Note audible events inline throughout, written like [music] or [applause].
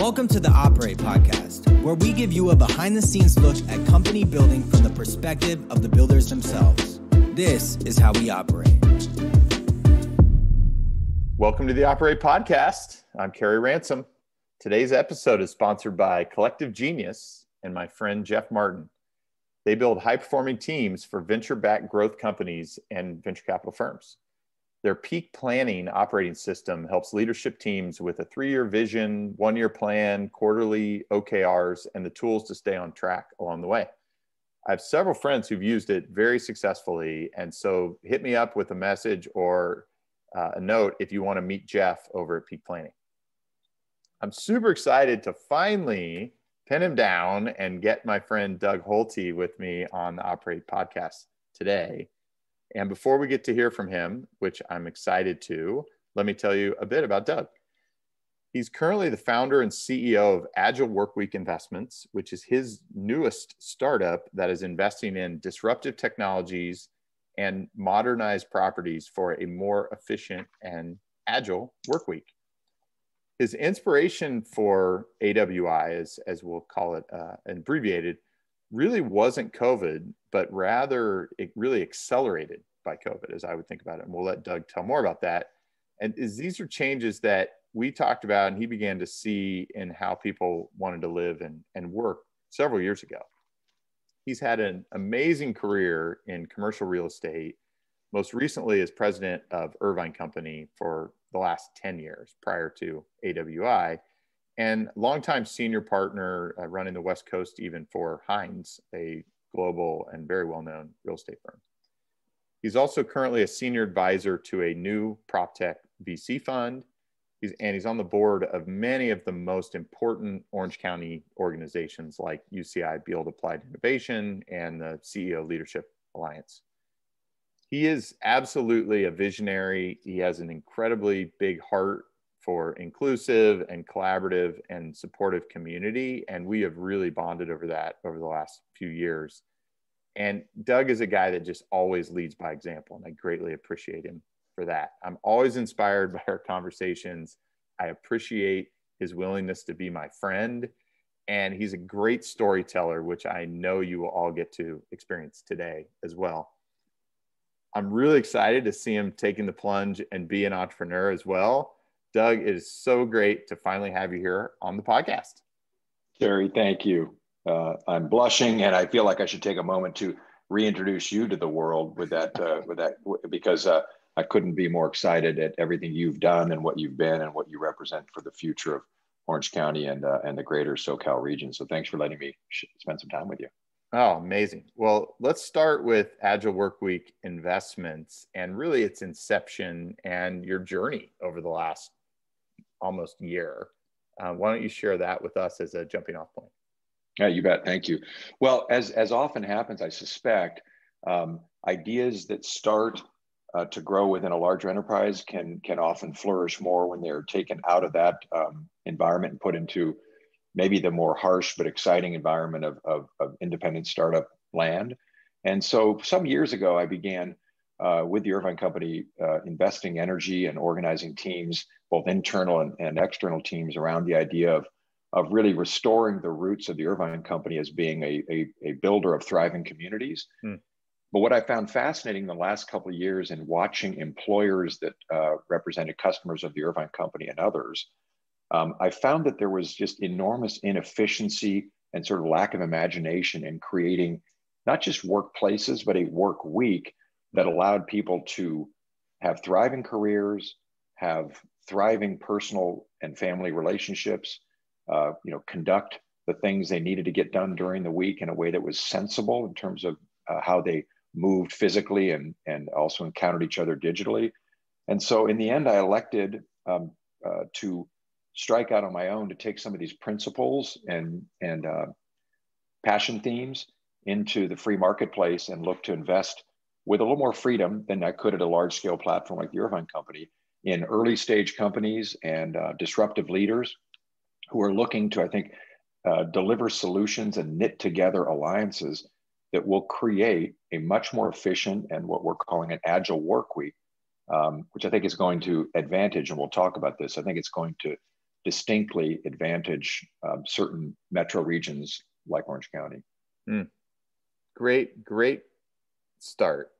Welcome to the Operate Podcast, where we give you a behind the scenes look at company building from the perspective of the builders themselves. This is how we operate. Welcome to the Operate Podcast. I'm Kerry Ransom. Today's episode is sponsored by Collective Genius and my friend Jeff Martin. They build high performing teams for venture backed growth companies and venture capital firms. Their peak planning operating system helps leadership teams with a three year vision, one year plan, quarterly OKRs, and the tools to stay on track along the way. I have several friends who've used it very successfully. And so hit me up with a message or uh, a note if you want to meet Jeff over at Peak Planning. I'm super excited to finally pin him down and get my friend Doug Holte with me on the Operate podcast today. And before we get to hear from him, which I'm excited to, let me tell you a bit about Doug. He's currently the founder and CEO of Agile Workweek Investments, which is his newest startup that is investing in disruptive technologies and modernized properties for a more efficient and agile work week. His inspiration for AWI, as, as we'll call it uh, abbreviated, really wasn't COVID, but rather it really accelerated by COVID, as I would think about it. And we'll let Doug tell more about that. And is these are changes that we talked about and he began to see in how people wanted to live and, and work several years ago. He's had an amazing career in commercial real estate, most recently as president of Irvine Company for the last 10 years prior to AWI and longtime senior partner uh, running the West Coast, even for Hines, a global and very well known real estate firm. He's also currently a senior advisor to a new prop tech VC fund. He's, and he's on the board of many of the most important Orange County organizations like UCI Beall Applied Innovation and the CEO Leadership Alliance. He is absolutely a visionary. He has an incredibly big heart for inclusive and collaborative and supportive community. And we have really bonded over that over the last few years. And Doug is a guy that just always leads by example. And I greatly appreciate him for that. I'm always inspired [laughs] by our conversations. I appreciate his willingness to be my friend. And he's a great storyteller, which I know you will all get to experience today as well. I'm really excited to see him taking the plunge and be an entrepreneur as well. Doug, it is so great to finally have you here on the podcast. Kerry, thank you. Uh, I'm blushing, and I feel like I should take a moment to reintroduce you to the world with that, uh, with that, because uh, I couldn't be more excited at everything you've done and what you've been and what you represent for the future of Orange County and uh, and the greater SoCal region. So thanks for letting me spend some time with you. Oh, amazing. Well, let's start with Agile Workweek investments and really its inception and your journey over the last almost year. Uh, why don't you share that with us as a jumping off point? Yeah, you bet. Thank you. Well, as, as often happens, I suspect um, ideas that start uh, to grow within a larger enterprise can, can often flourish more when they're taken out of that um, environment and put into maybe the more harsh but exciting environment of, of, of independent startup land. And so some years ago, I began uh, with the Irvine Company uh, investing energy and organizing teams, both internal and, and external teams, around the idea of, of really restoring the roots of the Irvine Company as being a, a, a builder of thriving communities. Hmm. But what I found fascinating the last couple of years in watching employers that uh, represented customers of the Irvine Company and others, um, I found that there was just enormous inefficiency and sort of lack of imagination in creating not just workplaces, but a work week that allowed people to have thriving careers, have thriving personal and family relationships, uh, you know, conduct the things they needed to get done during the week in a way that was sensible in terms of uh, how they moved physically and, and also encountered each other digitally. And so in the end, I elected um, uh, to strike out on my own to take some of these principles and, and uh, passion themes into the free marketplace and look to invest with a little more freedom than I could at a large scale platform like the Irvine Company in early stage companies and uh, disruptive leaders who are looking to, I think, uh, deliver solutions and knit together alliances that will create a much more efficient and what we're calling an agile work week, um, which I think is going to advantage, and we'll talk about this. I think it's going to distinctly advantage um, certain metro regions like Orange County. Mm. Great, great start.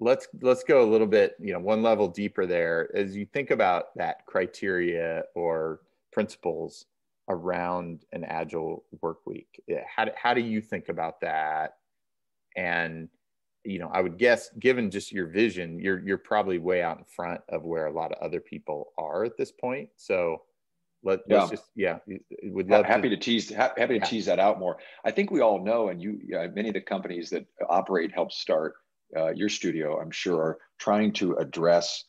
Let's let's go a little bit, you know, one level deeper there. As you think about that criteria or principles around an agile work week, how do, how do you think about that? And you know, I would guess, given just your vision, you're you're probably way out in front of where a lot of other people are at this point. So let, yeah. let's just yeah, would love happy to, to tease happy to yeah. tease that out more. I think we all know, and you uh, many of the companies that operate help start uh, your studio, I'm sure, are trying to address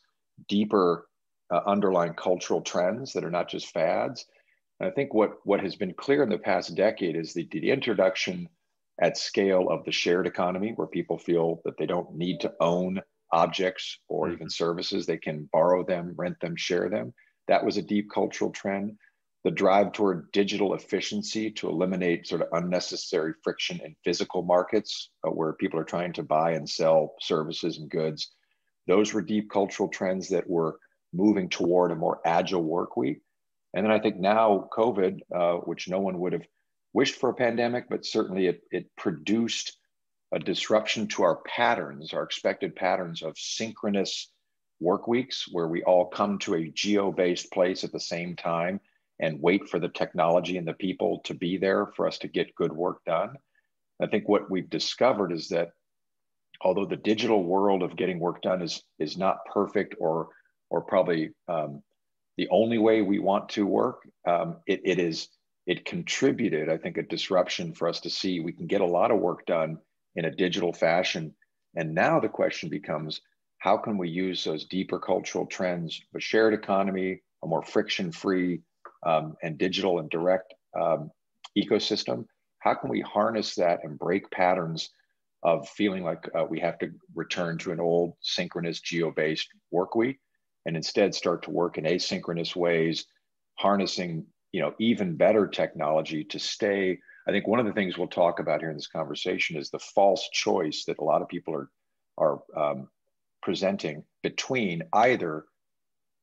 deeper uh, underlying cultural trends that are not just fads. And I think what what has been clear in the past decade is the, the introduction at scale of the shared economy where people feel that they don't need to own objects or even mm-hmm. services. They can borrow them, rent them, share them. That was a deep cultural trend. The drive toward digital efficiency to eliminate sort of unnecessary friction in physical markets uh, where people are trying to buy and sell services and goods. Those were deep cultural trends that were moving toward a more agile work week. And then I think now COVID, uh, which no one would have wished for a pandemic, but certainly it, it produced a disruption to our patterns, our expected patterns of synchronous work weeks, where we all come to a geo based place at the same time and wait for the technology and the people to be there for us to get good work done. I think what we've discovered is that although the digital world of getting work done is, is not perfect or, or probably um, the only way we want to work, um, it, it is it contributed, I think, a disruption for us to see we can get a lot of work done in a digital fashion. And now the question becomes how can we use those deeper cultural trends, a shared economy, a more friction free um, and digital and direct um, ecosystem? How can we harness that and break patterns of feeling like uh, we have to return to an old synchronous geo based work week and instead start to work in asynchronous ways, harnessing you know even better technology to stay i think one of the things we'll talk about here in this conversation is the false choice that a lot of people are are um, presenting between either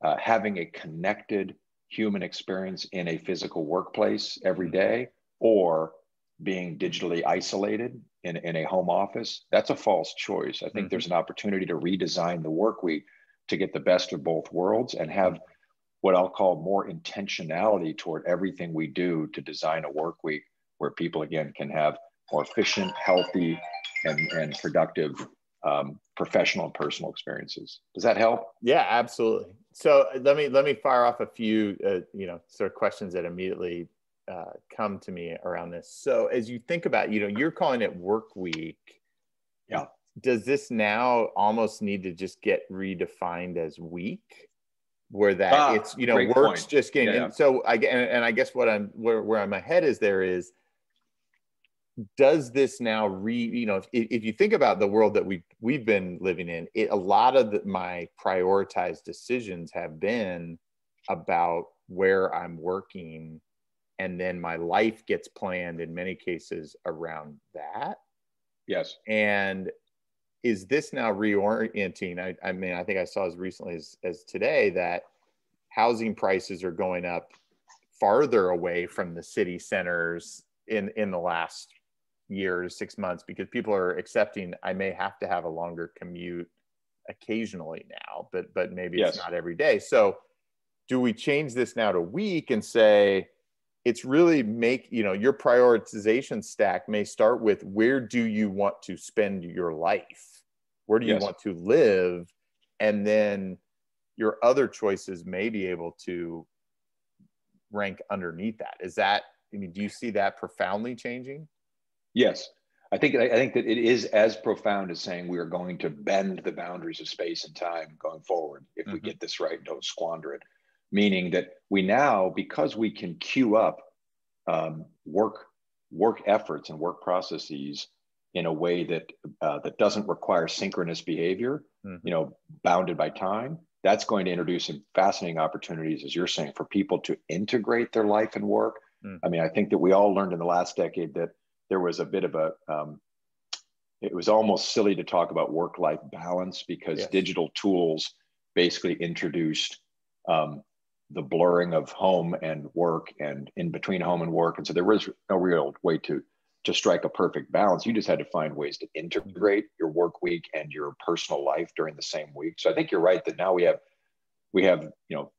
uh, having a connected human experience in a physical workplace every mm-hmm. or being digitally isolated in, in a home office that's a false choice i think mm-hmm. there's an opportunity to redesign the work week to get the best of both worlds and have what I'll call more intentionality toward everything we do to design a work week where people again can have more efficient, healthy, and, and productive um, professional and personal experiences. Does that help? Yeah, absolutely. So let me let me fire off a few uh, you know sort of questions that immediately uh, come to me around this. So as you think about you know you're calling it work week. Yeah. Does this now almost need to just get redefined as week? where that ah, it's you know works point. just getting yeah, and so I and, and I guess what I'm where where my head is there is does this now re you know if, if you think about the world that we we've been living in it, a lot of the, my prioritized decisions have been about where i'm working and then my life gets planned in many cases around that yes and is this now reorienting? I, I, mean, I think I saw as recently as, as today that housing prices are going up farther away from the city centers in, in the last year to six months because people are accepting I may have to have a longer commute occasionally now, but but maybe yes. it's not every day. So do we change this now to week and say it's really make you know your prioritization stack may start with where do you want to spend your life where do you yes. want to live and then your other choices may be able to rank underneath that is that i mean do you see that profoundly changing yes i think i think that it is as profound as saying we are going to bend the boundaries of space and time going forward if mm-hmm. we get this right and don't squander it meaning that we now because we can queue up um, work work efforts and work processes in a way that uh, that doesn't require synchronous behavior, mm-hmm. you know, bounded by time. That's going to introduce some fascinating opportunities, as you're saying, for people to integrate their life and work. Mm-hmm. I mean, I think that we all learned in the last decade that there was a bit of a um, it was almost silly to talk about work-life balance because yes. digital tools basically introduced um, the blurring of home and work and in between home and work. And so there was no real way to to strike a perfect balance. You just had to find ways to integrate your work week and your personal life during the same week. So I think you're right that now we have we have, you know,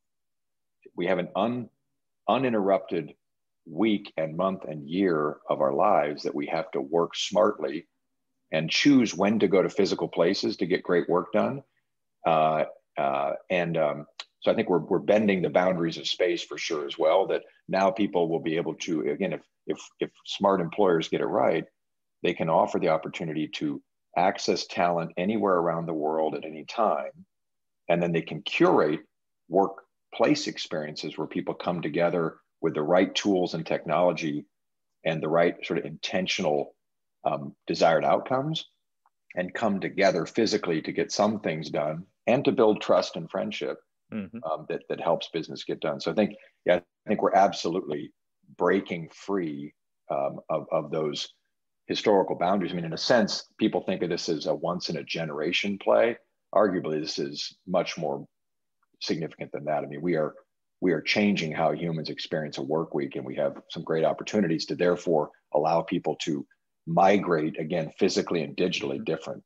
we have an un, uninterrupted week and month and year of our lives that we have to work smartly and choose when to go to physical places to get great work done. Uh, uh, and um, so I think we're, we're bending the boundaries of space for sure as well. That now people will be able to again, if if if smart employers get it right, they can offer the opportunity to access talent anywhere around the world at any time, and then they can curate workplace experiences where people come together with the right tools and technology and the right sort of intentional um, desired outcomes and come together physically to get some things done and to build trust and friendship mm-hmm. um, that, that helps business get done. So I think, yeah, I think we're absolutely breaking free um, of, of those historical boundaries. I mean, in a sense, people think of this as a once in a generation play. Arguably, this is much more significant than that. I mean, we are we are changing how humans experience a work week, and we have some great opportunities to therefore allow people to migrate again physically and digitally mm-hmm. different.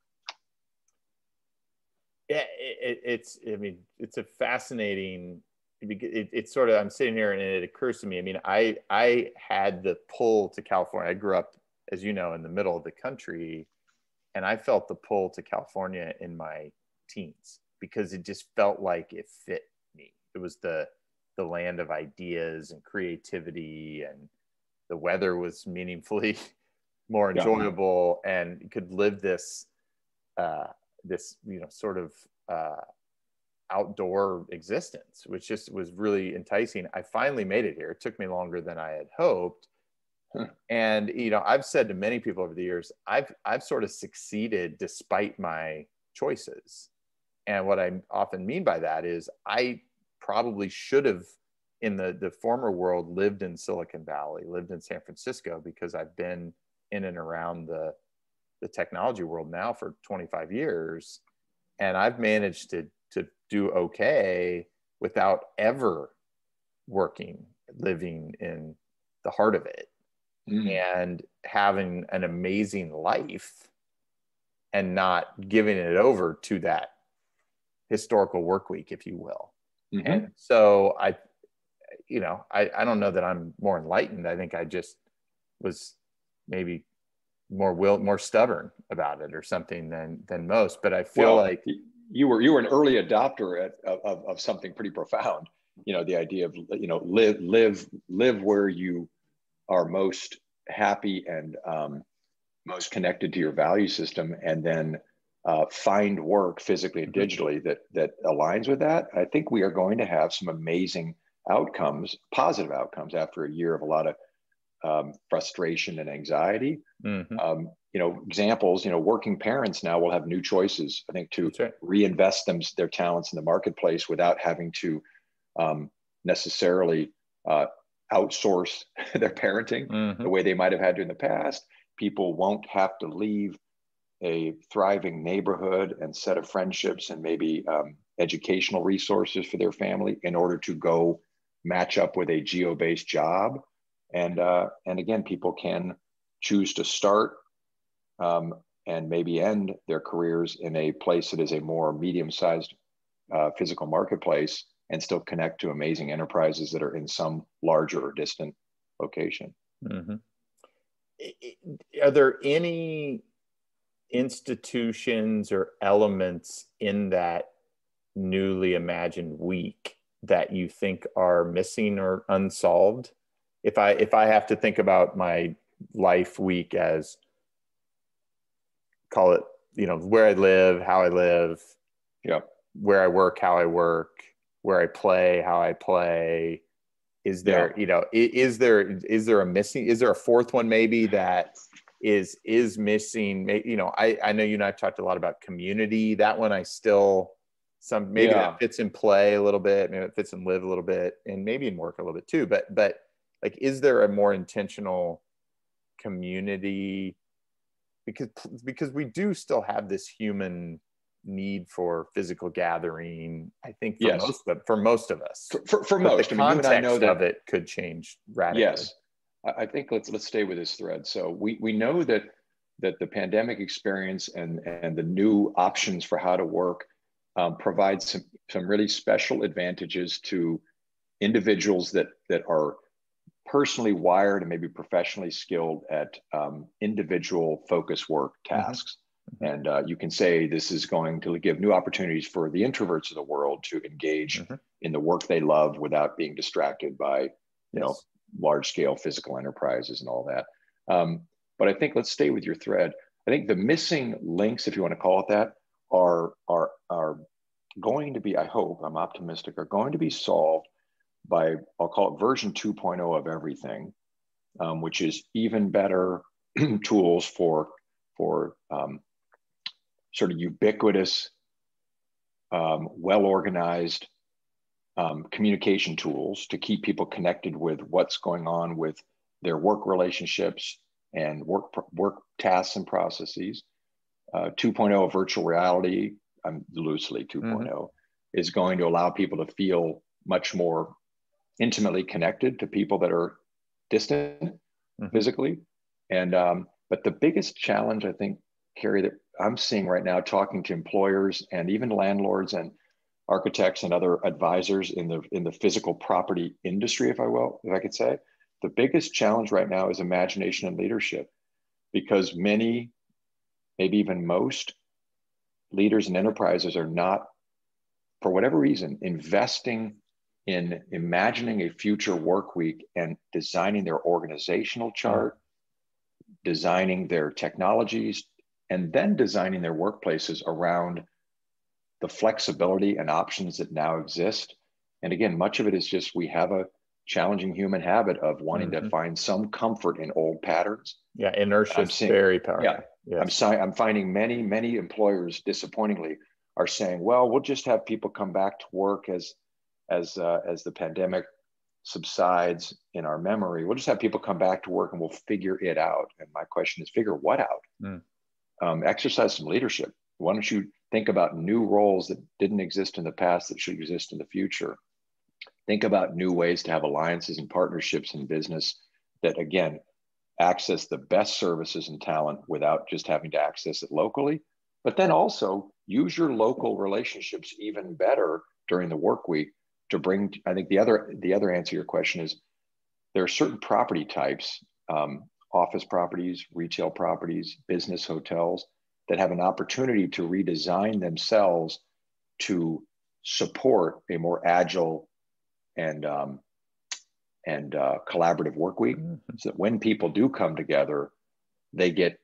Yeah, it, it's I mean it's a fascinating. It, it's sort of I'm sitting here and it occurs to me. I mean, I I had the pull to California. I grew up, as you know, in the middle of the country, and I felt the pull to California in my teens because it just felt like it fit me. It was the the land of ideas and creativity and the weather was meaningfully [laughs] more enjoyable yeah. and could live this uh, this you know sort of uh, outdoor existence which just was really enticing. I finally made it here. It took me longer than i had hoped. And you know i've said to many people over the years i've i've sort of succeeded despite my choices. And what i often mean by that is i probably should have in the the former world lived in Silicon Valley, lived in San Francisco because I've been in and around the the technology world now for 25 years. And I've managed to to do okay without ever working living in the heart of it. Mm. and having an amazing life and not giving it over to that historical work week if you will Mm-hmm. And so I, you know, I, I don't know that I'm more enlightened. I think I just was maybe more will more stubborn about it or something than than most. But I feel well, like you were you were an early adopter at, of, of something pretty profound. You know, the idea of you know live live live where you are most happy and um, most connected to your value system, and then uh, find work physically and mm-hmm. digitally that that aligns with that, I think we are going to have some amazing outcomes, positive outcomes after a year of a lot of um, frustration and anxiety. Mm-hmm. Um, you know, examples. You know, working parents now will have new choices. I think to right. reinvest them their talents in the marketplace without having to um, necessarily uh, outsource [laughs] their parenting mm-hmm. the way they might have had to in the past. People won't have to leave a thriving neighborhood and set of friendships and maybe um, educational resources for their family in order to go match up with a geo-based job and uh, and again people can choose to start um, and maybe end their careers in a place that is a more medium-sized uh, physical marketplace and still connect to amazing enterprises that are in some larger or distant location mm-hmm. are there any institutions or elements in that newly imagined week that you think are missing or unsolved? If i if i have to think about my life week as call it you know where i live how i live yeah where i work how i work where i play how i play. Is there yeah. you know is, is there is there a missing is there a fourth one maybe that is is missing you know i i know you and i've talked a lot about community that one i still some maybe yeah. that fits in play a little bit maybe it fits in live a little bit and maybe in work a little bit too but but like is there a more intentional community because because we do still have this human need for physical gathering. I think for Yes. most of for most of us. For, for, for most, the I mean, I context know that of it could change radically. Yes, I, think let's let's stay with this thread. So we we know that that the pandemic experience and and the new options for how to work um, provide some some really special advantages to individuals that that are personally wired and maybe professionally skilled at um, individual focus work tasks. And uh, you can say this is going to give new opportunities for the introverts of the world to engage Mhm. in the work they love without being distracted by you know Yes. Large scale physical enterprises and all that. Um, but I think let's stay with your thread. I think the missing links, if you want to call it that, are are are going to be. I hope I'm optimistic. Are going to be solved by I'll call it version 2.0 of everything, um, which is even better [clears throat] tools for for um, sort of ubiquitous, um, well organized um, communication tools to keep people connected with what's going on with their work relationships and work work tasks and processes. Uh, 2.0 virtual reality, I'm loosely 2.0, is going to allow people to feel much more intimately connected to people that are distant Mhm. physically. And um, but the biggest challenge I think, Kerry, that I'm seeing right now, talking to employers and even landlords and architects and other advisors in the in the physical property industry, if I will, if I could say, the biggest challenge right now is imagination and leadership, because many, maybe even most, leaders and enterprises are not, for whatever reason, investing in imagining a future work week and designing their organizational chart, designing their technologies, and then designing their workplaces around the flexibility and options that now exist. And again, much of it is just we have a challenging human habit of wanting to Mhm. find some comfort in old patterns. Yeah, inertia is very powerful. yeah. Yes. I'm, si- I'm finding many, many employers, disappointingly, are saying, "Well, we'll just have people come back to work as, as, uh, as the pandemic subsides in our memory. We'll just have people come back to work and we'll figure it out." And my question is, figure what out? Mm. Um, exercise some leadership. Why don't you think about new roles that didn't exist in the past that should exist in the future? Think about new ways to have alliances and partnerships in business that, again, access the best services and talent without just having to access it locally. But then also use your local relationships even better during the work week to bring. I think the other the other answer to your question is there are certain property types, um, office properties, retail properties, business hotels that have an opportunity to redesign themselves to support a more agile and um, and uh, collaborative work week Mhm. so that when people do come together, they get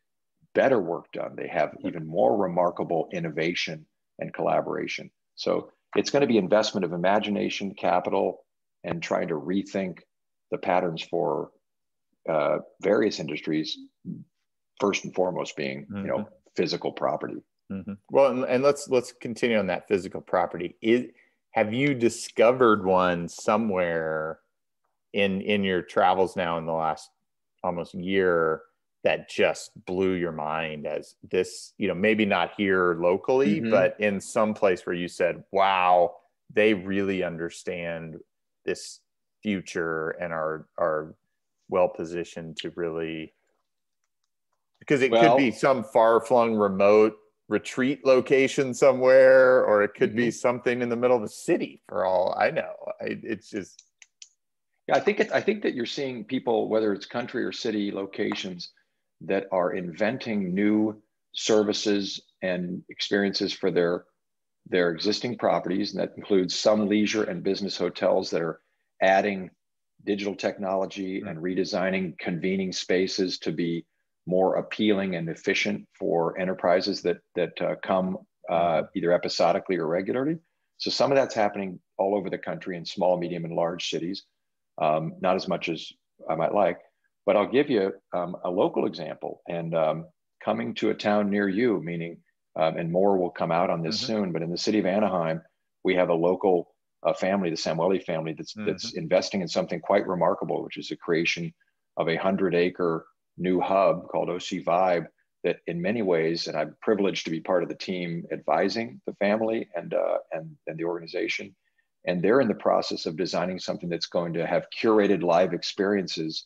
better work done. They have even more remarkable innovation and collaboration. So it's going to be investment of imagination, capital, and trying to rethink the patterns for uh, various industries. First and foremost, being you know physical property. Mhm. Well, and, and let's let's continue on that physical property. Is have you discovered one somewhere in in your travels now in the last almost year that just blew your mind as this, you know, maybe not here locally, Mhm. but in some place where you said, "Wow, they really understand this future and are are well positioned to really because it Well- could be some far-flung remote retreat location somewhere or it could be mm-hmm. something in the middle of the city for all i know. I, it's just Yeah, I think it, I think that you're seeing people, whether it's country or city locations, that are inventing new services and experiences for their their existing properties, and that includes some leisure and business hotels that are adding digital technology mm. and redesigning convening spaces to be more appealing and efficient for enterprises that that uh, come uh, either episodically or regularly. So some of that's happening all over the country in small, medium, and large cities um, not as much as I might like. But I'll give you um, a local example. And um, coming to a town near you, meaning, um, and more will come out on this Mhm. soon. But in the city of Anaheim, we have a local uh, family, the Samueli family, that's that's investing in something quite remarkable, which is the creation of a hundred acre new hub called OC Vibe that in many ways, and I'm privileged to be part of the team advising the family and uh, and and the organization, and they're in the process of designing something that's going to have curated live experiences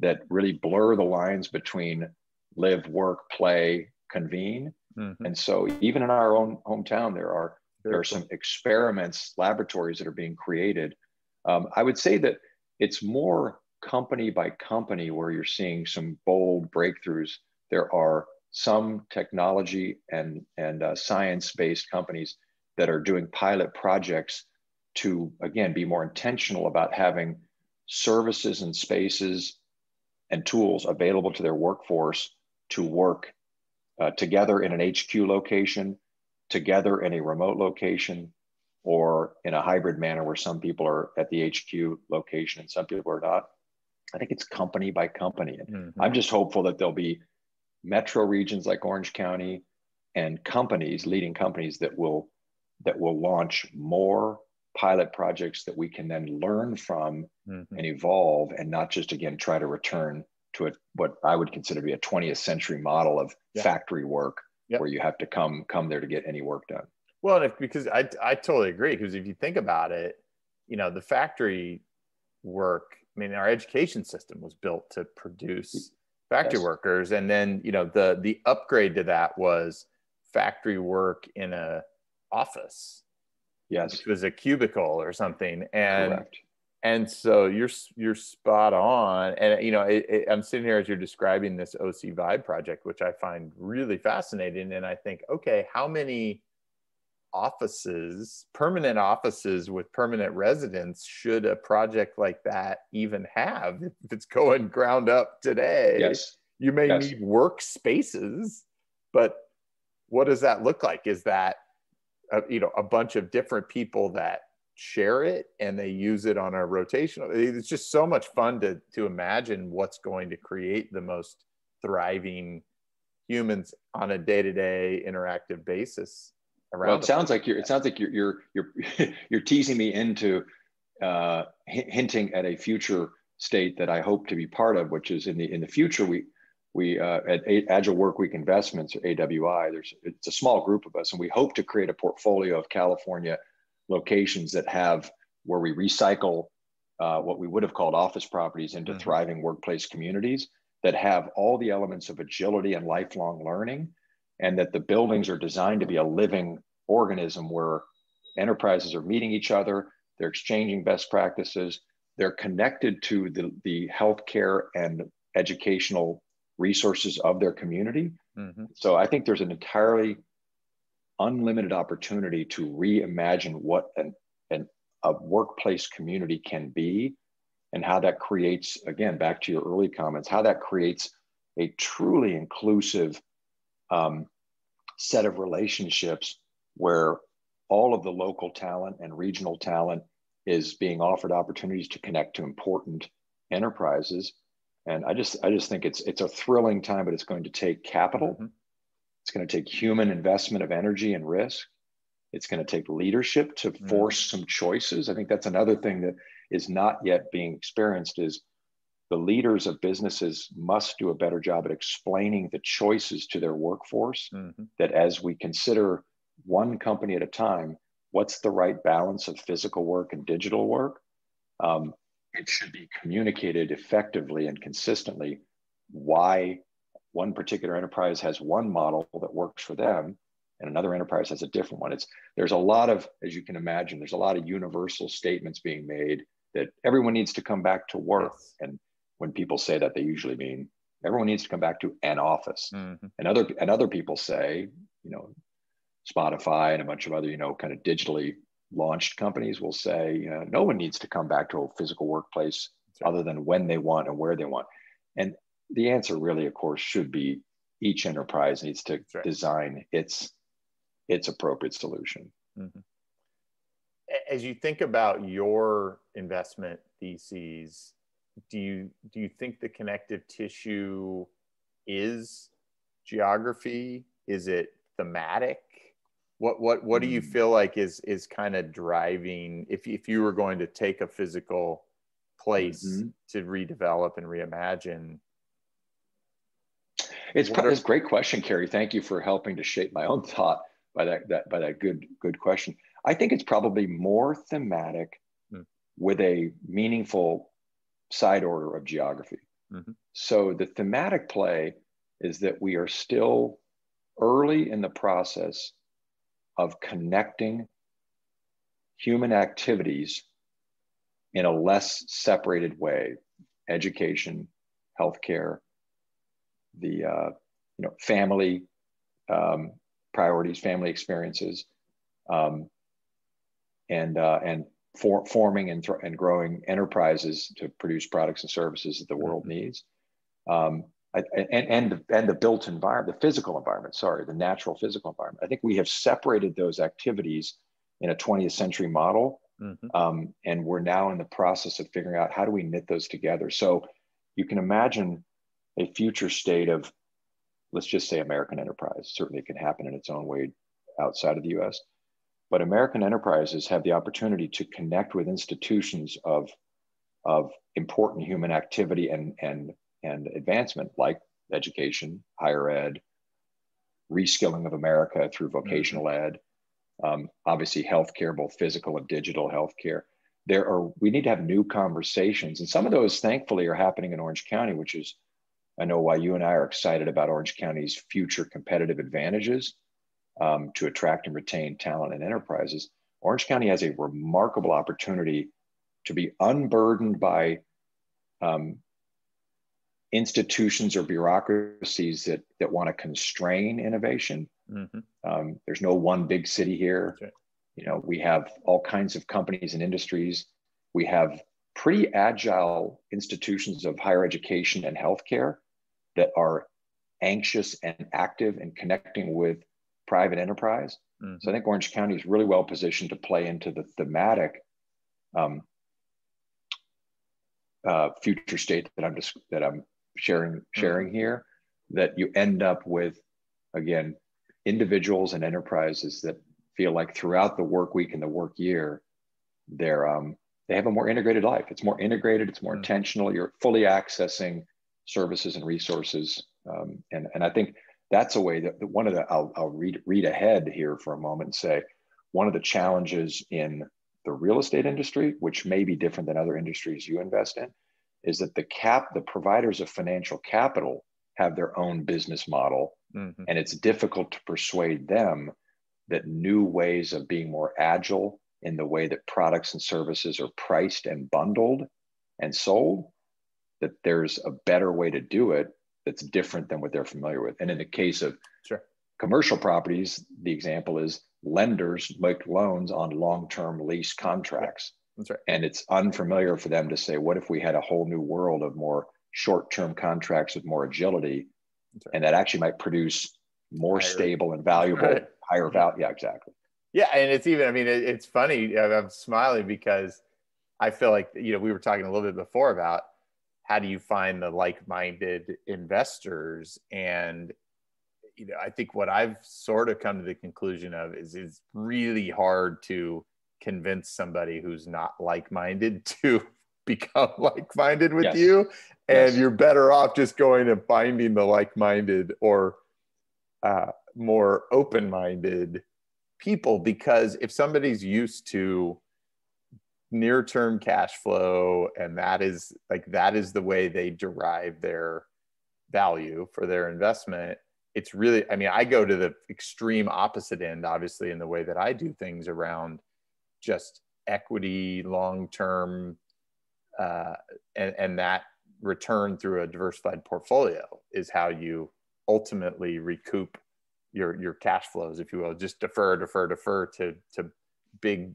that really blur the lines between live, work, play, convene. Mm-hmm. And so, even in our own hometown, there are there are some experiments, laboratories that are being created. Um, I would say that it's more company by company where you're seeing some bold breakthroughs. There are some technology and, and uh, science based companies that are doing pilot projects to, again, be more intentional about having services and spaces and tools available to their workforce to work uh, together in an HQ location, together in a remote location, or in a hybrid manner where some people are at the HQ location and some people are not. I think it's company by company. And mm-hmm. I'm just hopeful that there'll be metro regions like Orange County and companies, leading companies that will that will launch more pilot projects that we can then learn from mm-hmm. and evolve and not just again try to return to a, what I would consider to be a 20th century model of yeah. factory work yep. where you have to come come there to get any work done. Well, if, because I, I totally agree. Because if you think about it, you know, the factory work, I mean, our education system was built to produce factory yes. workers. And then, you know, the, the upgrade to that was factory work in a office. Yes. Which was a cubicle or something. And, Correct. and so you're, you're spot on. And, you know, it, it, I'm sitting here as you're describing this OC Vibe project, which I find really fascinating. And I think, okay, how many, offices, permanent offices with permanent residents, should a project like that even have? If it's going ground up today, yes. you may yes. need workspaces, but what does that look like? Is that a, you know a bunch of different people that share it and they use it on a rotational? It's just so much fun to to imagine what's going to create the most thriving humans on a day-to-day interactive basis around. Well, it sounds like you're. It sounds like you're you're you're [laughs] you're teasing me into uh, hinting at a future state that I hope to be part of, which is in the in the future we we uh, at Agile Work Week Investments or AWI. There's it's a small group of us, and we hope to create a portfolio of California locations that have where we recycle uh, what we would have called office properties into mm-hmm. thriving workplace communities that have all the elements of agility and lifelong learning and that the buildings are designed to be a living organism where enterprises are meeting each other, they're exchanging best practices, they're connected to the, the healthcare and educational resources of their community. Mm-hmm. So I think there's an entirely unlimited opportunity to reimagine what an, an, a workplace community can be and how that creates, again, back to your early comments, how that creates a truly inclusive um, set of relationships where all of the local talent and regional talent is being offered opportunities to connect to important enterprises and i just i just think it's it's a thrilling time but it's going to take capital mm-hmm. it's going to take human investment of energy and risk it's going to take leadership to mm-hmm. force some choices i think that's another thing that is not yet being experienced is the leaders of businesses must do a better job at explaining the choices to their workforce mm-hmm. that as we consider one company at a time what's the right balance of physical work and digital work um, it should be communicated effectively and consistently why one particular enterprise has one model that works for them and another enterprise has a different one it's there's a lot of as you can imagine there's a lot of universal statements being made that everyone needs to come back to work yes. and when people say that, they usually mean everyone needs to come back to an office. Mm-hmm. And other and other people say, you know, Spotify and a bunch of other, you know, kind of digitally launched companies will say, you know, no one needs to come back to a physical workplace right. other than when they want and where they want. And the answer really, of course, should be each enterprise needs to right. design its its appropriate solution. Mm-hmm. As you think about your investment theses, do you do you think the connective tissue is geography? Is it thematic? What what what do you hmm. feel like is is kind of driving if if you were going to take a physical place mm-hmm. to redevelop and reimagine? it's, are, it's a great question, Kerry. Thank you for helping to shape my own thought by that, that by that good good question. I think it's probably more thematic mm. with a meaningful side order of geography. Mm-hmm. So the thematic play is that we are still early in the process of connecting human activities in a less separated way education healthcare the uh, you know family um, priorities family experiences um, and uh, and for, forming and, th- and growing enterprises to produce products and services that the world mm-hmm. needs um, and, and, and the built environment, the physical environment, sorry, the natural physical environment. I think we have separated those activities in a 20th century model. Mm-hmm. Um, and we're now in the process of figuring out how do we knit those together. So you can imagine a future state of, let's just say American enterprise. Certainly it can happen in its own way outside of the US. But American enterprises have the opportunity to connect with institutions of, of important human activity and, and and advancement like education, higher ed, reskilling of America through vocational mm-hmm. ed, um, obviously healthcare, both physical and digital healthcare. There are we need to have new conversations, and some of those, thankfully, are happening in Orange County, which is I know why you and I are excited about Orange County's future competitive advantages um, to attract and retain talent and enterprises. Orange County has a remarkable opportunity to be unburdened by um, institutions or bureaucracies that that want to constrain innovation. Mm-hmm. Um, there's no one big city here. Right. You know, we have all kinds of companies and industries. We have pretty agile institutions of higher education and healthcare that are anxious and active in connecting with private enterprise. Mm-hmm. So I think Orange County is really well positioned to play into the thematic um, uh, future state that I'm just that I'm sharing mm-hmm. sharing here that you end up with again individuals and enterprises that feel like throughout the work week and the work year they're um, they have a more integrated life it's more integrated it's more mm-hmm. intentional you're fully accessing services and resources um, and and i think that's a way that one of the I'll, I'll read read ahead here for a moment and say one of the challenges in the real estate industry which may be different than other industries you invest in is that the cap the providers of financial capital have their own business model mm-hmm. and it's difficult to persuade them that new ways of being more agile in the way that products and services are priced and bundled and sold that there's a better way to do it that's different than what they're familiar with and in the case of sure. commercial properties the example is lenders make loans on long-term lease contracts that's right. And it's unfamiliar for them to say, what if we had a whole new world of more short term contracts with more agility? Right. And that actually might produce more higher. stable and valuable, right. higher value. Yeah, exactly. Yeah. And it's even, I mean, it, it's funny. I'm smiling because I feel like, you know, we were talking a little bit before about how do you find the like minded investors? And, you know, I think what I've sort of come to the conclusion of is it's really hard to convince somebody who's not like-minded [laughs] to become like-minded with yes. you and yes. you're better off just going and finding the like-minded or uh, more open-minded people because if somebody's used to near-term cash flow and that is like that is the way they derive their value for their investment. It's really i mean i go to the extreme opposite end obviously in the way that i do things around just equity long term uh, and, and that return through a diversified portfolio is how you ultimately recoup your your cash flows if you will. Just defer defer defer to to big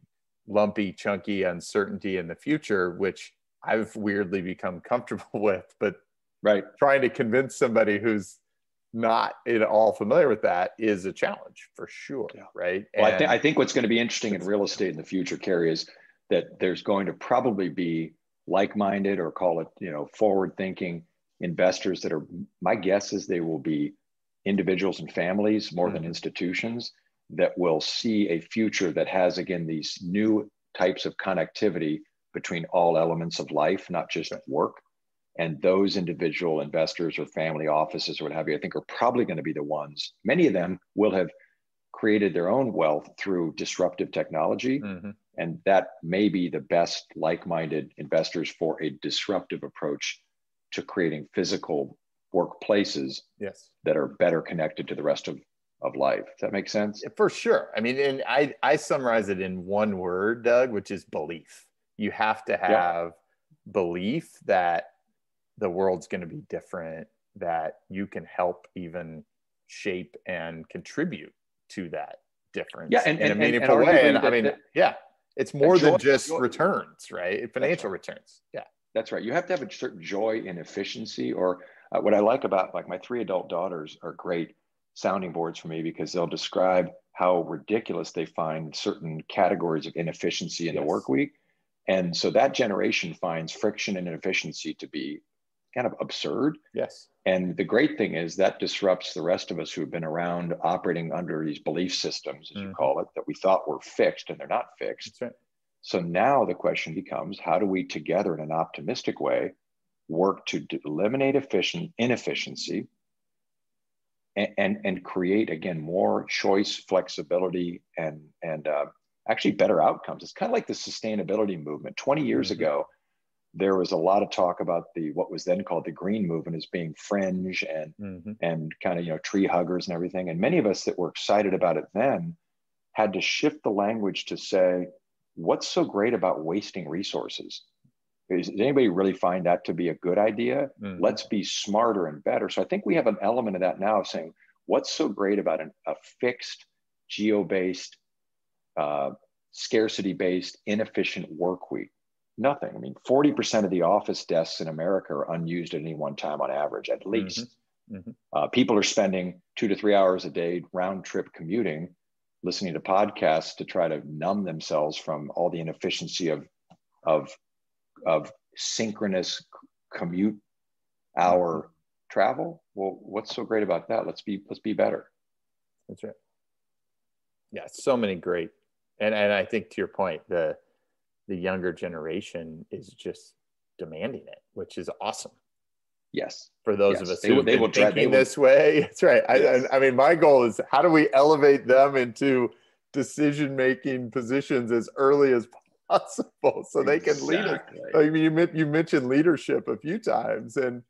lumpy chunky uncertainty in the future which i've weirdly become [laughs] comfortable with but right trying to convince somebody who's not at all familiar with that is a challenge for sure, yeah. right? Well, I, th- I think what's going to be interesting in real estate in the future, Kerry, is that there's going to probably be like-minded or call it, you know, forward-thinking investors that are. My guess is they will be individuals and families more mm-hmm. than institutions that will see a future that has again these new types of connectivity between all elements of life, not just work. And those individual investors or family offices or what have you, I think are probably going to be the ones, many of them will have created their own wealth through disruptive technology. Mm-hmm. And that may be the best like minded investors for a disruptive approach to creating physical workplaces yes. that are better connected to the rest of, of life. Does that make sense? For sure. I mean, and I, I summarize it in one word, Doug, which is belief. You have to have belief that the world's going to be different, that you can help even shape and contribute to that difference yeah, and, in and, a meaningful and, way. And I mean, that, yeah, it's more joy, than just joy. returns, right? Financial right. returns. Yeah. That's right. You have to have a certain joy in efficiency. Or uh, what I like about like my three adult daughters are great sounding boards for me because they'll describe how ridiculous they find certain categories of inefficiency in yes. the work week. And so that generation finds friction and inefficiency to be kind of absurd. Yes. And the great thing is that disrupts the rest of us who have been around operating under these belief systems, as mm. you call it, that we thought were fixed and they're not fixed. Right. So now the question becomes how do we together in an optimistic way work to eliminate efficient inefficiency and, and, and create again more choice, flexibility, and and uh, actually better outcomes. It's kind of like the sustainability movement. 20 years mm-hmm. ago, there was a lot of talk about the what was then called the green movement as being fringe and mm-hmm. and kind of you know tree huggers and everything. And many of us that were excited about it then had to shift the language to say, what's so great about wasting resources? Is, does anybody really find that to be a good idea? Mm-hmm. Let's be smarter and better. So I think we have an element of that now of saying, what's so great about an, a fixed, geo-based, uh, scarcity-based, inefficient work week? Nothing. I mean, 40% of the office desks in America are unused at any one time on average, at mm-hmm. least. Mm-hmm. Mm-hmm. Uh, people are spending two to three hours a day round trip commuting, listening to podcasts to try to numb themselves from all the inefficiency of, of, of synchronous commute hour mm-hmm. travel. Well, what's so great about that? Let's be let's be better. That's right. Yeah, so many great, and and I think to your point, the the younger generation is just demanding it, which is awesome. Yes. For those yes. of us they, who they will thinking will, this way, [laughs] that's right. Yes. I, I mean, my goal is how do we elevate them into decision making positions as early as possible so they can lead us. I mean, you, you mentioned leadership a few times, and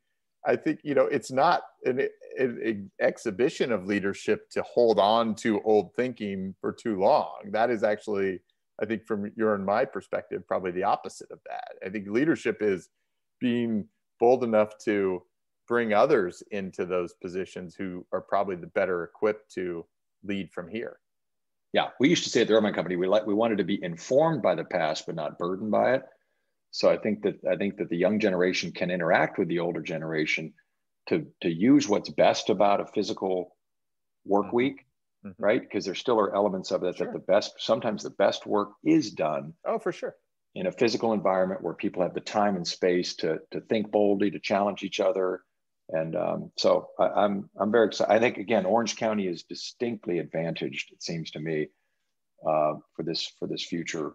I think you know it's not an, an exhibition of leadership to hold on to old thinking for too long. That is actually I think from your and my perspective, probably the opposite of that. I think leadership is being bold enough to bring others into those positions who are probably the better equipped to lead from here. Yeah, we used to say at the Irvine Company, we like we wanted to be informed by the past, but not burdened by it. So I think that I think that the young generation can interact with the older generation to to use what's best about a physical work mm-hmm. week mm-hmm. right? Because there still are elements of it sure. that the best, sometimes the best work is done. Oh, for sure. In a physical environment where people have the time and space to, to think boldly, to challenge each other. And um, so I, am I'm, I'm very excited. I think again, Orange County is distinctly advantaged. It seems to me uh, for this for this future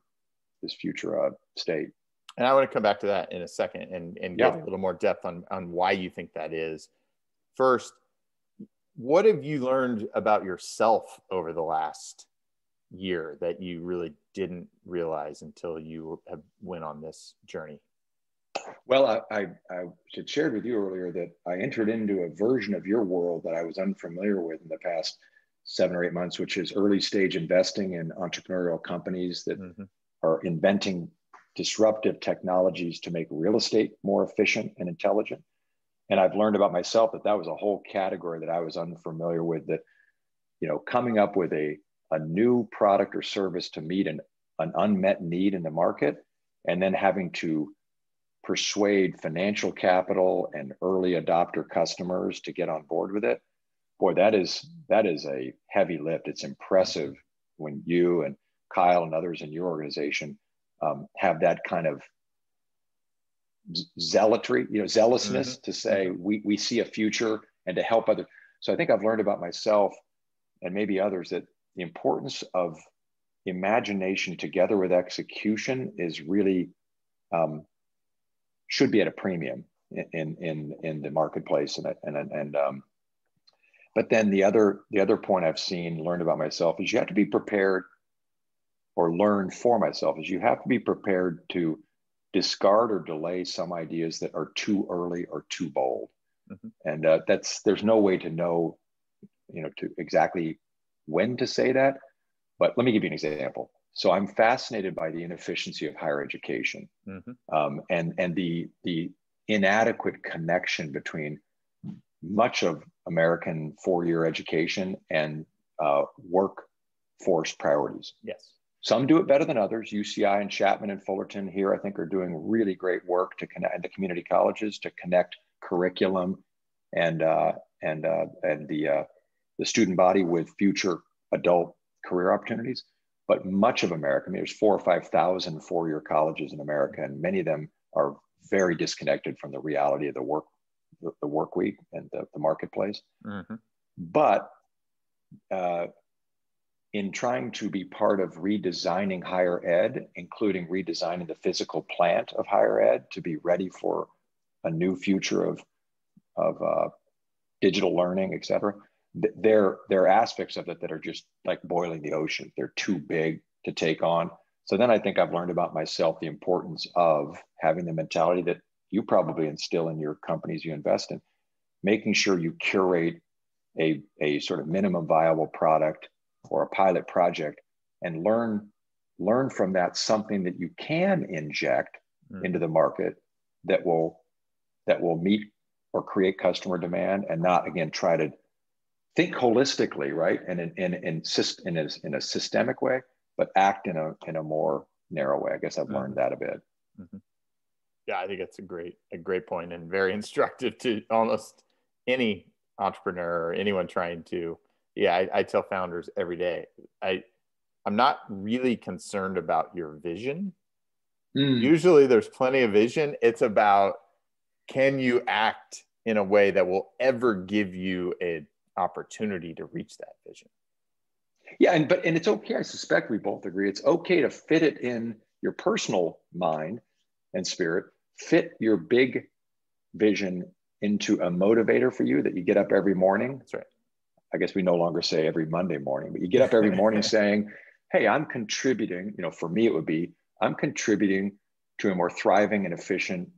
this future uh, state. And I want to come back to that in a second and, and yeah. give a little more depth on, on why you think that is. First, what have you learned about yourself over the last year that you really didn't realize until you have went on this journey? Well, I, I, I had shared with you earlier that I entered into a version of your world that I was unfamiliar with in the past seven or eight months, which is early stage investing in entrepreneurial companies that mm-hmm. are inventing disruptive technologies to make real estate more efficient and intelligent and i've learned about myself that that was a whole category that i was unfamiliar with that you know coming up with a, a new product or service to meet an, an unmet need in the market and then having to persuade financial capital and early adopter customers to get on board with it boy that is that is a heavy lift it's impressive when you and kyle and others in your organization um, have that kind of zealotry, you know, zealousness mm-hmm. to say mm-hmm. we, we see a future and to help others. So I think I've learned about myself and maybe others that the importance of imagination together with execution is really um, should be at a premium. in in in the marketplace and and and um, but then the other the other point I've seen learned about myself is you have to be prepared or learn for myself is you have to be prepared to discard or delay some ideas that are too early or too bold mm-hmm. and uh, that's there's no way to know you know to exactly when to say that but let me give you an example so i'm fascinated by the inefficiency of higher education mm-hmm. um, and and the the inadequate connection between much of american four-year education and uh, workforce priorities yes some do it better than others. UCI and Chapman and Fullerton here, I think, are doing really great work to connect the community colleges to connect curriculum and uh, and uh, and the uh, the student body with future adult career opportunities. But much of America, I mean, there's four or five thousand four-year colleges in America, and many of them are very disconnected from the reality of the work the, the work week and the, the marketplace. Mm-hmm. But uh, in trying to be part of redesigning higher ed, including redesigning the physical plant of higher ed to be ready for a new future of, of uh, digital learning, et cetera. There, there are aspects of it that are just like boiling the ocean. They're too big to take on. So then I think I've learned about myself the importance of having the mentality that you probably instill in your companies you invest in, making sure you curate a, a sort of minimum viable product or a pilot project and learn learn from that something that you can inject mm. into the market that will that will meet or create customer demand and not again try to think holistically right and in in in, in, a, in a systemic way but act in a in a more narrow way i guess i've mm. learned that a bit mm-hmm. yeah i think it's a great a great point and very [laughs] instructive to almost any entrepreneur or anyone trying to yeah, I, I tell founders every day, I, I'm not really concerned about your vision. Mm. Usually there's plenty of vision. It's about can you act in a way that will ever give you an opportunity to reach that vision. Yeah, and but and it's okay. I suspect we both agree. It's okay to fit it in your personal mind and spirit, fit your big vision into a motivator for you that you get up every morning. That's right. I guess we no longer say every Monday morning, but you get up every morning [laughs] saying, Hey, I'm contributing. You know, for me, it would be I'm contributing to a more thriving and efficient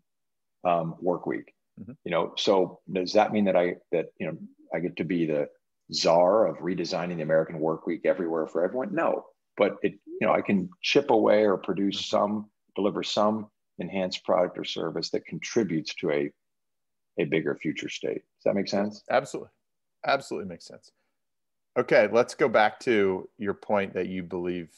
um, work week. Mm-hmm. You know, so does that mean that I that you know I get to be the czar of redesigning the American work week everywhere for everyone? No, but it you know I can chip away or produce mm-hmm. some, deliver some enhanced product or service that contributes to a a bigger future state. Does that make sense? Absolutely. Absolutely makes sense. Okay, let's go back to your point that you believe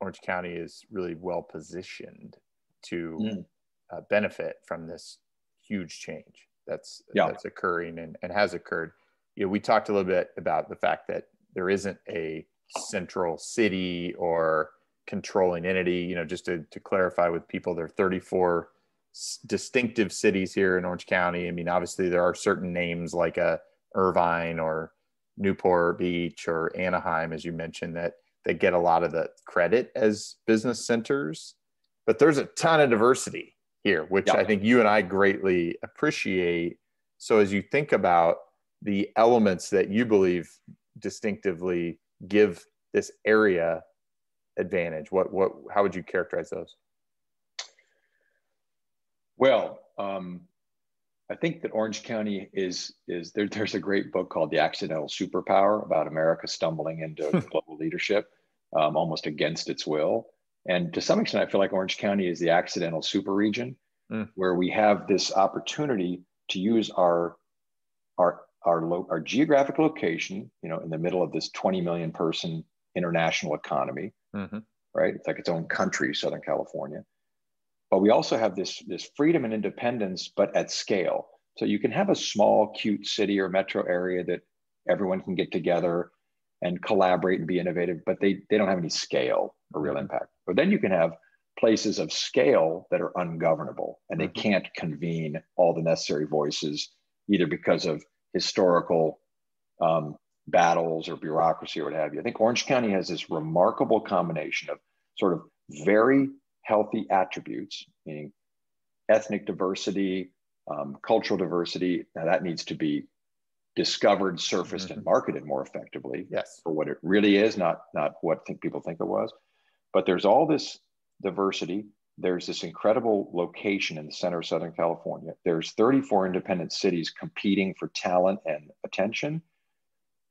Orange County is really well positioned to mm. uh, benefit from this huge change that's yeah. that's occurring and, and has occurred. You know, we talked a little bit about the fact that there isn't a central city or controlling entity. You know, just to, to clarify with people, there are 34 distinctive cities here in Orange County. I mean, obviously there are certain names like a Irvine or Newport Beach or Anaheim, as you mentioned, that they get a lot of the credit as business centers. But there's a ton of diversity here, which I think you and I greatly appreciate. So as you think about the elements that you believe distinctively give this area advantage, what what how would you characterize those? Well, um, I think that Orange County is is there, there's a great book called The Accidental Superpower about America stumbling into [laughs] global leadership um, almost against its will. And to some extent, I feel like Orange County is the accidental super region mm. where we have this opportunity to use our our our, lo- our geographic location, you know, in the middle of this 20 million person international economy, mm-hmm. right? It's like its own country, Southern California but we also have this, this freedom and independence, but at scale. So you can have a small, cute city or metro area that everyone can get together and collaborate and be innovative, but they, they don't have any scale or real mm-hmm. impact. But then you can have places of scale that are ungovernable and they mm-hmm. can't convene all the necessary voices, either because of historical um, battles or bureaucracy or what have you. I think Orange County has this remarkable combination of sort of very healthy attributes, meaning ethnic diversity, um, cultural diversity. Now that needs to be discovered, surfaced, mm-hmm. and marketed more effectively. Yes. For what it really is, not not what think people think it was. But there's all this diversity. There's this incredible location in the center of Southern California. There's 34 independent cities competing for talent and attention.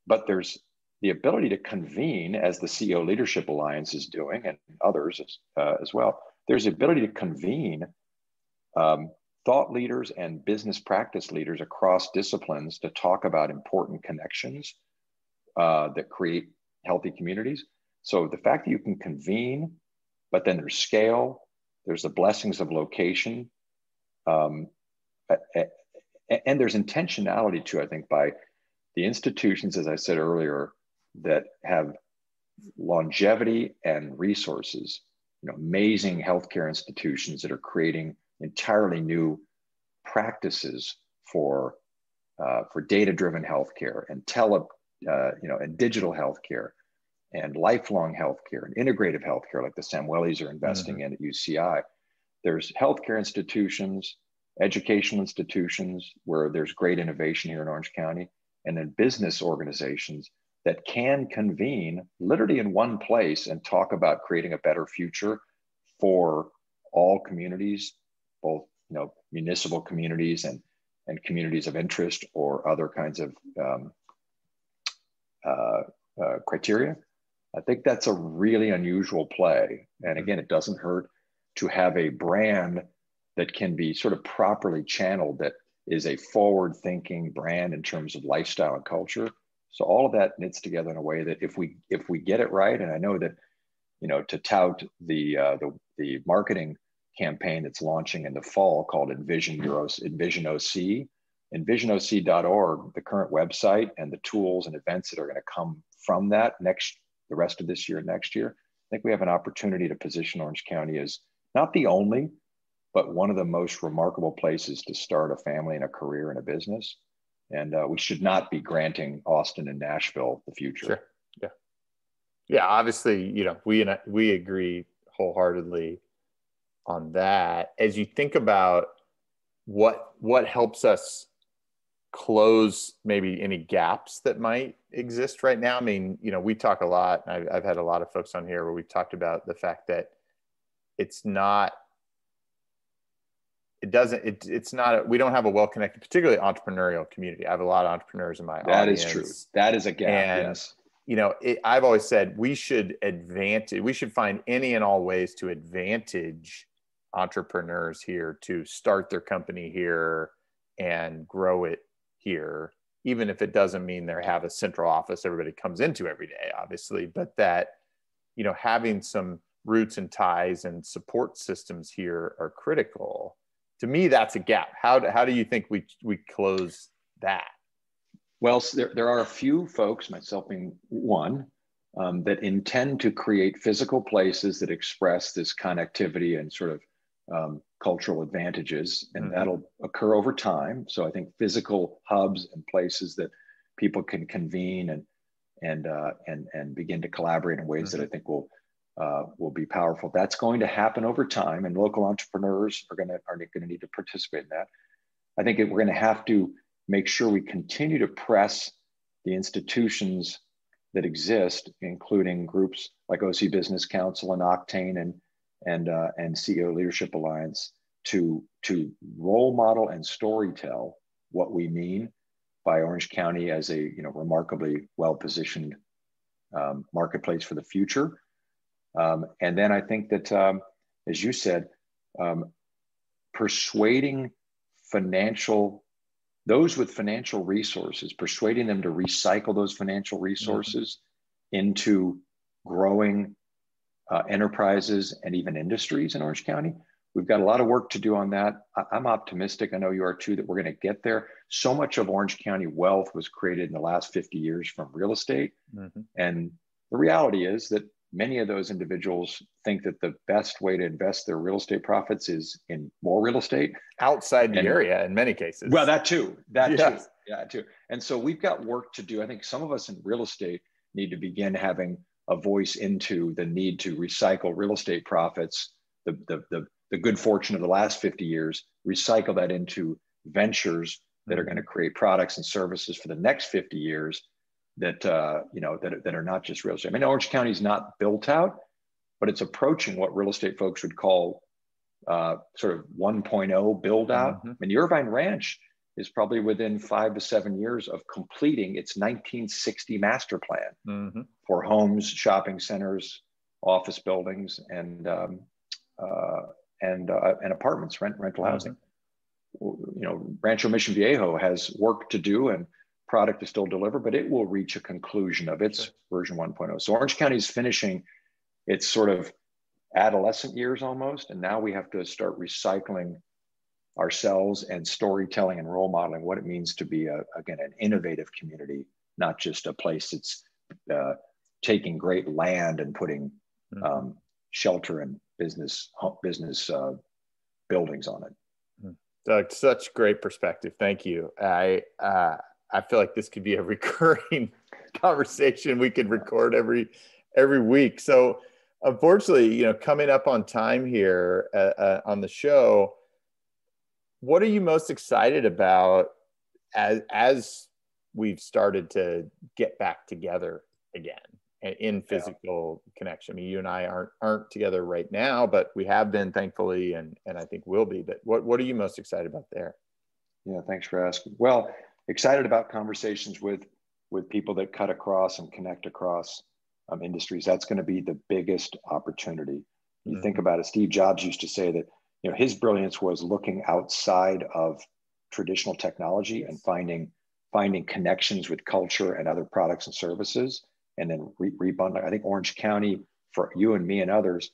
But there's the ability to convene, as the CEO Leadership Alliance is doing, and others uh, as well. There's the ability to convene um, thought leaders and business practice leaders across disciplines to talk about important connections uh, that create healthy communities. So the fact that you can convene, but then there's scale, there's the blessings of location, um, and there's intentionality too, I think, by the institutions, as I said earlier, that have longevity and resources, you know, amazing healthcare institutions that are creating entirely new practices for uh, for data-driven healthcare and tele, uh, you know, and digital healthcare and lifelong healthcare and integrative healthcare, like the Samuelis are investing mm-hmm. in at UCI. There's healthcare institutions, educational institutions where there's great innovation here in Orange County, and then business organizations that can convene literally in one place and talk about creating a better future for all communities both you know municipal communities and and communities of interest or other kinds of um, uh, uh, criteria. I think that's a really unusual play. And again, it doesn't hurt to have a brand that can be sort of properly channeled that is a forward thinking brand in terms of lifestyle and culture. So all of that knits together in a way that if we if we get it right, and I know that you know to tout the uh, the the marketing campaign that's launching in the fall called Envision Euros, Envision OC. EnvisionOC.org, the current website and the tools and events that are going to come from that next, the rest of this year and next year. I think we have an opportunity to position Orange County as not the only, but one of the most remarkable places to start a family and a career and a business. And uh, we should not be granting Austin and Nashville the future. Sure. Yeah. Yeah. Obviously, you know, we we agree wholeheartedly on that as you think about what what helps us close maybe any gaps that might exist right now. I mean you know we talk a lot I've, I've had a lot of folks on here where we've talked about the fact that it's not it doesn't it, it's not a, we don't have a well connected particularly entrepreneurial community. I have a lot of entrepreneurs in my That audience, is true. That is a gap and, yes. you know it, i've always said we should advantage we should find any and all ways to advantage entrepreneurs here to start their company here and grow it here even if it doesn't mean they have a central office everybody comes into every day obviously but that you know having some roots and ties and support systems here are critical. To me that's a gap. How do, how do you think we we close that? Well there, there are a few folks myself being one um, that intend to create physical places that express this connectivity and sort of um, cultural advantages, and mm-hmm. that'll occur over time. So I think physical hubs and places that people can convene and and uh, and and begin to collaborate in ways mm-hmm. that I think will uh, will be powerful. That's going to happen over time, and local entrepreneurs are going to are going to need to participate in that. I think we're going to have to make sure we continue to press the institutions that exist, including groups like OC Business Council and Octane and and uh, and CEO Leadership Alliance to to role model and storytell what we mean by Orange County as a you know remarkably well positioned um, marketplace for the future. Um, and then I think that, um, as you said, um, persuading financial those with financial resources, persuading them to recycle those financial resources mm-hmm. into growing uh, enterprises and even industries in Orange County. We've got a lot of work to do on that. I- am optimistic. I know you are too, that we're going to get there. So much of Orange County wealth was created in the last 50 years from real estate. Mm-hmm. And the reality is that many of those individuals think that the best way to invest their real estate profits is in more real estate outside the and, area in many cases. Well, that too. That yes. too. Yeah, too. And so we've got work to do. I think some of us in real estate need to begin having a voice into the need to recycle real estate profits, the, the, the, the good fortune of the last 50 years, recycle that into ventures that are going to create products and services for the next 50 years that uh, you know that, that are not just real estate. I mean, Orange County is not built out, but it's approaching what real estate folks would call uh, sort of 1.0 build out. Mm-hmm. I mean, the Irvine Ranch is probably within five to seven years of completing its 1960 master plan mm-hmm. For homes, shopping centers, office buildings, and um, uh, and uh, and apartments, rent rental mm-hmm. housing. You know, Rancho Mission Viejo has work to do and product to still deliver, but it will reach a conclusion of its sure. version 1.0. So Orange County is finishing its sort of adolescent years almost, and now we have to start recycling ourselves and storytelling and role modeling what it means to be a, again an innovative community, not just a place that's uh, taking great land and putting mm-hmm. um, shelter and business business uh, buildings on it. Mm. Doug, such great perspective. Thank you. I uh, I feel like this could be a [laughs] recurring conversation we could record every every week. So unfortunately, you know, coming up on time here uh, uh, on the show, what are you most excited about as as we've started to get back together again in physical yeah. connection? I mean, you and I aren't aren't together right now, but we have been thankfully, and and I think will be. But what what are you most excited about there? Yeah, thanks for asking. Well, excited about conversations with with people that cut across and connect across um, industries. That's going to be the biggest opportunity. You mm-hmm. think about it. Steve Jobs used to say that you know his brilliance was looking outside of traditional technology and finding finding connections with culture and other products and services, and then re- rebundling. I think Orange County for you and me and others,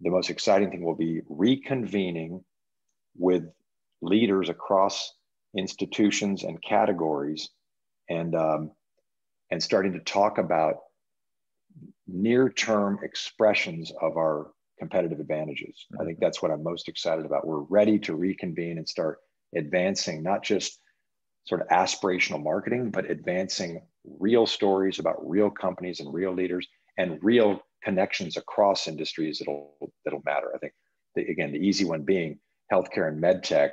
the most exciting thing will be reconvening with leaders across institutions and categories and um, and starting to talk about near-term expressions of our competitive advantages. I think that's what I'm most excited about. We're ready to reconvene and start advancing not just sort of aspirational marketing, but advancing real stories about real companies and real leaders and real connections across industries that'll that'll matter. I think the, again the easy one being healthcare and medtech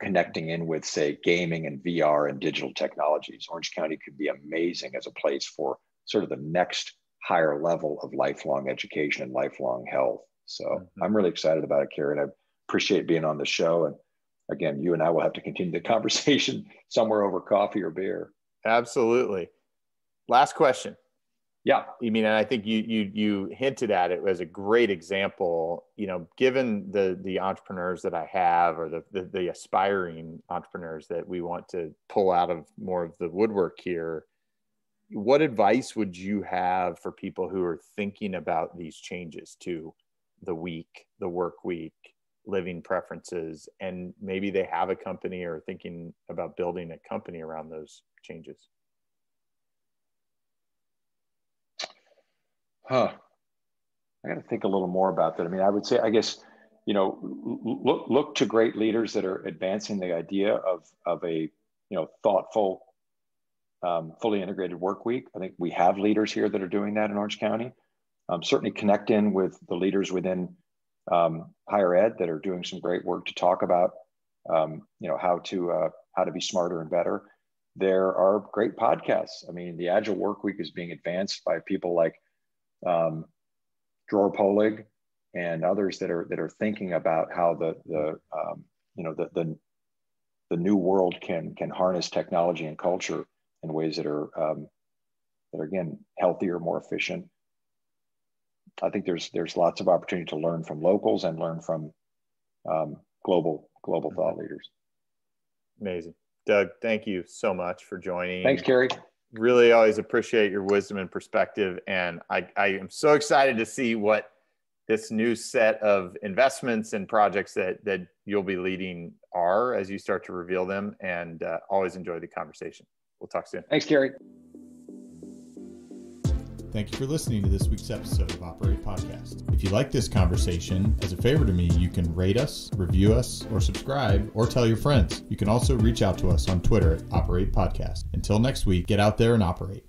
connecting in with, say, gaming and VR and digital technologies. Orange County could be amazing as a place for sort of the next higher level of lifelong education and lifelong health. So mm-hmm. I'm really excited about it, Kerry. I appreciate being on the show. And again, you and I will have to continue the [laughs] conversation somewhere over coffee or beer. Absolutely. Last question. Yeah. I mean, and I think you you you hinted at it as a great example. You know, given the the entrepreneurs that I have, or the, the the, aspiring entrepreneurs that we want to pull out of more of the woodwork here, what advice would you have for people who are thinking about these changes to the week, the work week, living preferences, and maybe they have a company or thinking about building a company around those changes? Huh. I got to think a little more about that. I mean, I would say, I guess, you know, look look to great leaders that are advancing the idea of of a you know thoughtful, um, fully integrated work week. I think we have leaders here that are doing that in Orange County. Um, certainly connect in with the leaders within um, higher ed that are doing some great work to talk about um, you know how to uh, how to be smarter and better. There are great podcasts. I mean, the Agile Work Week is being advanced by people like um, Dror Poleg and others that are that are thinking about how the the um, you know the, the the new world can can harness technology and culture in ways that are um, that are again healthier, more efficient. I think there's there's lots of opportunity to learn from locals and learn from um, global global thought leaders. Amazing, Doug. Thank you so much for joining. Thanks, Kerry really always appreciate your wisdom and perspective. And I, I am so excited to see what this new set of investments and projects that, that you'll be leading are as you start to reveal them. And uh, always enjoy the conversation. We'll talk soon. Thanks, Kerry. Thank you for listening to this week's episode of Operate Podcast. If you like this conversation, as a favor to me, you can rate us, review us, or subscribe, or tell your friends. You can also reach out to us on Twitter at Operate Podcast. Until next week, get out there and operate.